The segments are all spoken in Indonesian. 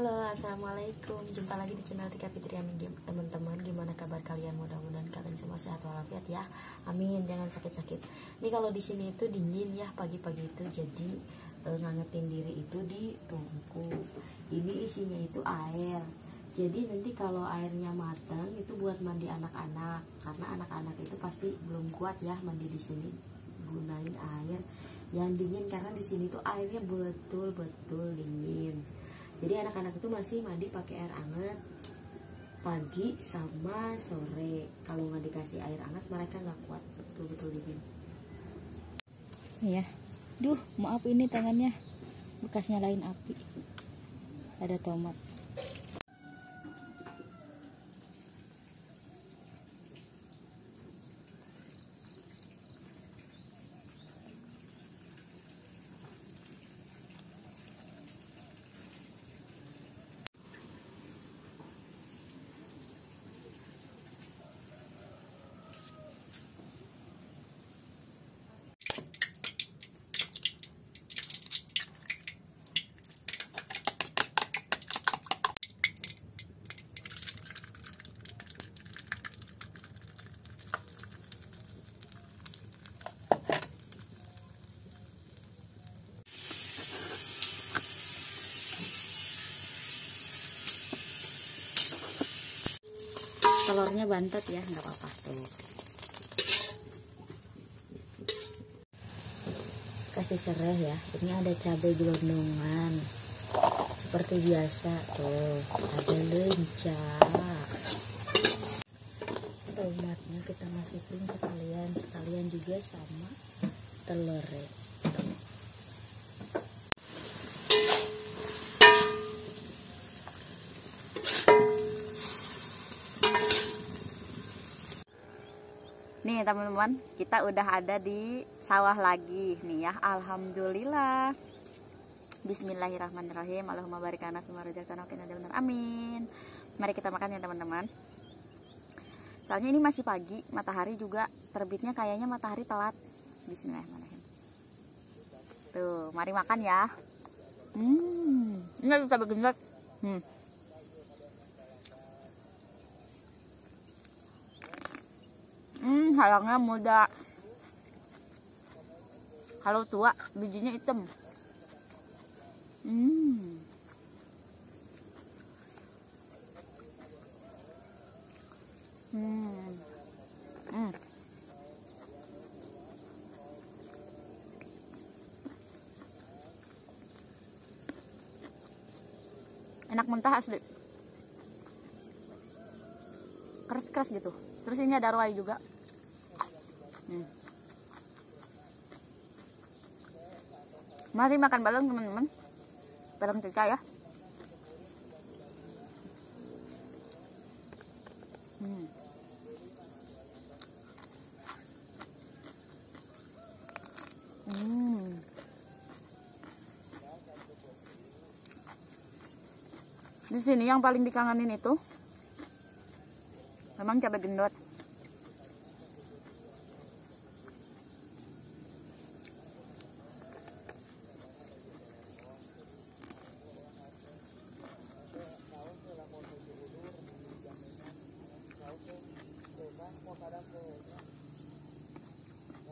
Halo, assalamualaikum. Jumpa lagi di channel Tika Fitri Amin teman-teman. Gimana kabar kalian? Mudah-mudahan kalian semua sehat walafiat ya. Amin. Jangan sakit-sakit. Ini kalau di sini itu dingin ya pagi-pagi itu, jadi e, ngangetin diri itu di tungku. Ini isinya itu air. Jadi nanti kalau airnya matang itu buat mandi anak-anak. Karena anak-anak itu pasti belum kuat ya mandi di sini. Gunain air yang dingin karena di sini tuh airnya betul-betul dingin jadi anak-anak itu masih mandi pakai air hangat pagi sama sore. Kalau nggak dikasih air hangat mereka nggak kuat. Betul-betul dingin. Ya duh maaf ini tangannya. Bekas nyalain api. Ada tomat telurnya bantet ya nggak apa-apa tuh. Kasih serai ya ini ada cabai gelondongan. Seperti biasa tuh ada lencah tomatnya kita masukin sekalian sekalian juga sama telurnya Nih teman-teman, kita udah ada di sawah lagi nih ya. Alhamdulillah. Bismillahirrahmanirrahim. Allahumma barik lana fima razaqtana. Amin. Mari kita makan ya teman-teman. Soalnya ini masih pagi, matahari juga terbitnya kayaknya matahari telat. Bismillahirrahmanirrahim. Tuh, mari makan ya. Hmm, ini kita begendak. Hmm. Halangnya muda. Kalau tua, bijinya hitam. Hmm. Hmm. Hmm. Enak mentah asli. Keras-keras gitu. Terus ini ada roy juga. Mari makan bareng teman-teman. Bareng Cica ya. Hmm. Hmm. Di sini yang paling dikangenin itu memang cabai gendot.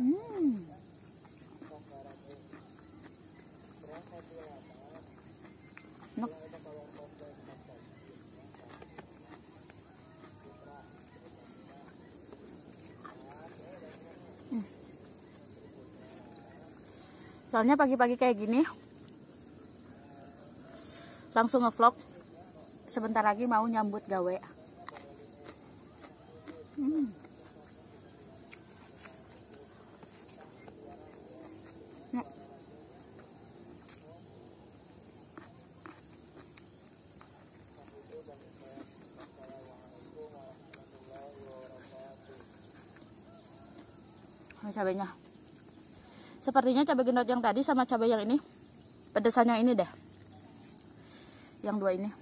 Hmm. Soalnya pagi-pagi kayak gini langsung ngevlog sebentar lagi mau nyambut gawe. Hmm. Ini cabenya. Sepertinya cabai gendot yang tadi sama cabai yang ini pedesannya ini deh. Yang dua ini.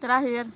Terakhir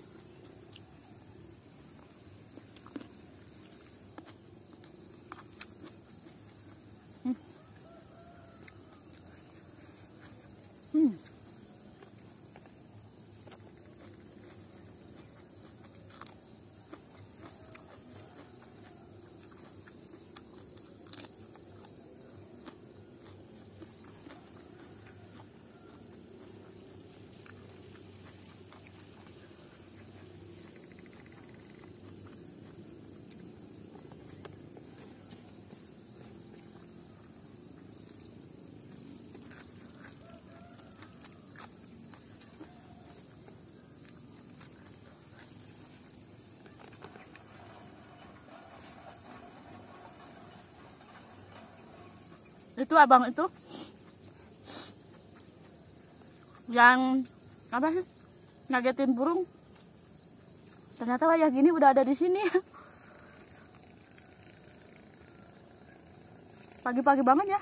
itu abang itu. Yang apa sih? Ngagetin burung. Ternyata wayah gini udah ada di sini. Pagi-pagi banget ya.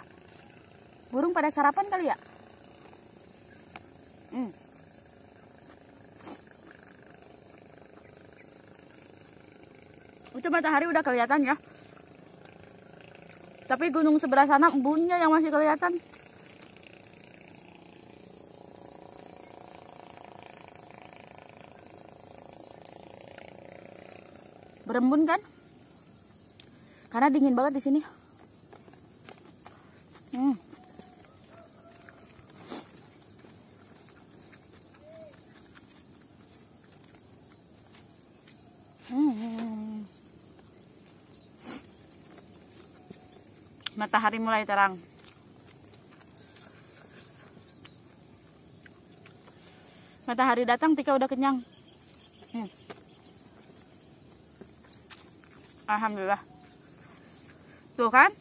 Burung pada sarapan kali ya? Hmm. itu matahari udah kelihatan ya tapi gunung sebelah sana embunnya yang masih kelihatan. Berembun kan? Karena dingin banget di sini matahari mulai terang. Matahari datang Tika udah kenyang. Hmm. Alhamdulillah. Tuh kan?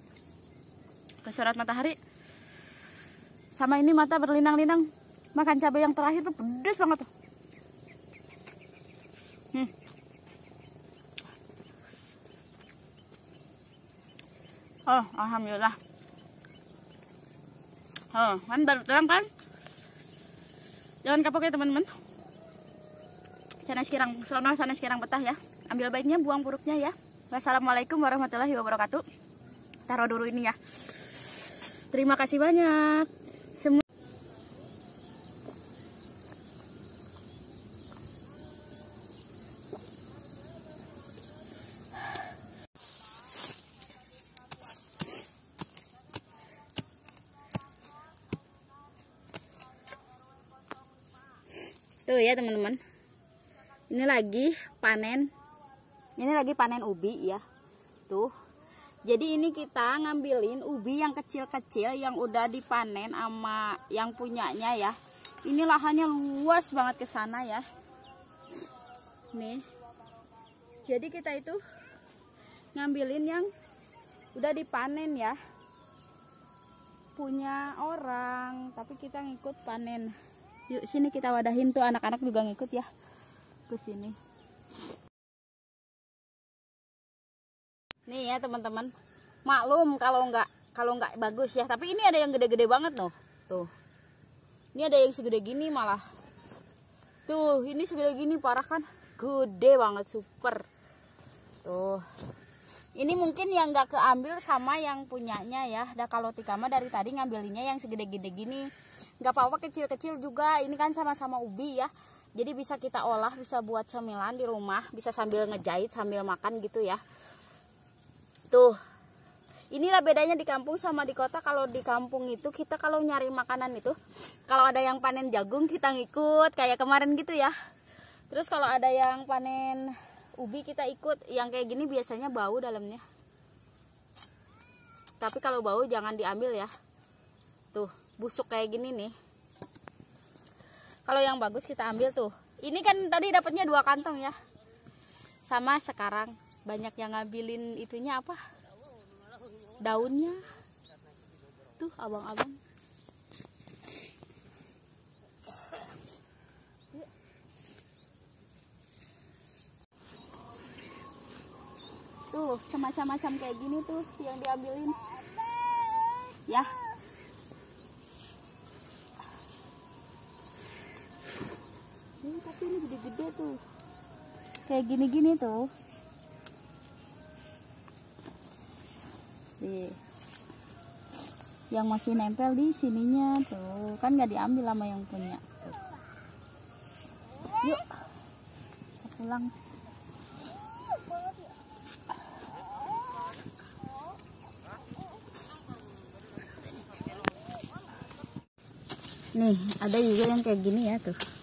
Kesurat matahari. Sama ini mata berlinang-linang. Makan cabai yang terakhir tuh pedes banget tuh Oh, alhamdulillah. Oh, kan baru terang kan? Jangan kapok ya teman-teman. Sana sekirang, sono sana sekirang betah ya. Ambil baiknya, buang buruknya ya. Wassalamualaikum warahmatullahi wabarakatuh. Taruh dulu ini ya. Terima kasih banyak. Semua Tuh ya teman-teman. Ini lagi panen. Ini lagi panen ubi ya. Tuh. Jadi ini kita ngambilin ubi yang kecil-kecil yang udah dipanen sama yang punyanya ya. Ini lahannya luas banget ke sana ya. Nih. Jadi kita itu ngambilin yang udah dipanen ya. Punya orang, tapi kita ngikut panen. Yuk sini kita wadahin tuh anak-anak juga ngikut ya ke sini. Nih ya teman-teman, maklum kalau nggak kalau nggak bagus ya. Tapi ini ada yang gede-gede banget loh. Tuh, ini ada yang segede gini malah. Tuh, ini segede gini parah kan? Gede banget, super. Tuh, ini mungkin yang nggak keambil sama yang punyanya ya. Dah kalau Tikama dari tadi ngambilinnya yang segede-gede gini nggak apa-apa kecil-kecil juga. Ini kan sama-sama ubi ya. Jadi bisa kita olah bisa buat cemilan di rumah. Bisa sambil ngejahit sambil makan gitu ya. Tuh. Inilah bedanya di kampung sama di kota. Kalau di kampung itu kita kalau nyari makanan itu kalau ada yang panen jagung kita ngikut. Kayak kemarin gitu ya. Terus kalau ada yang panen ubi kita ikut. Yang kayak gini biasanya bau dalamnya. Tapi kalau bau jangan diambil ya. Tuh busuk kayak gini nih. Kalau yang bagus kita ambil tuh. Ini kan tadi dapatnya dua kantong ya. Sama sekarang. Banyak yang ngambilin itunya apa? Daunnya. Tuh abang-abang. Tuh semacam-macam kayak gini tuh yang diambilin. Ya gede-gede tuh. Kayak gini-gini tuh. Nih. yang masih nempel di sininya tuh. Kan nggak diambil sama yang punya. Tuh. yuk kita pulang. Nih ada juga yang kayak gini ya tuh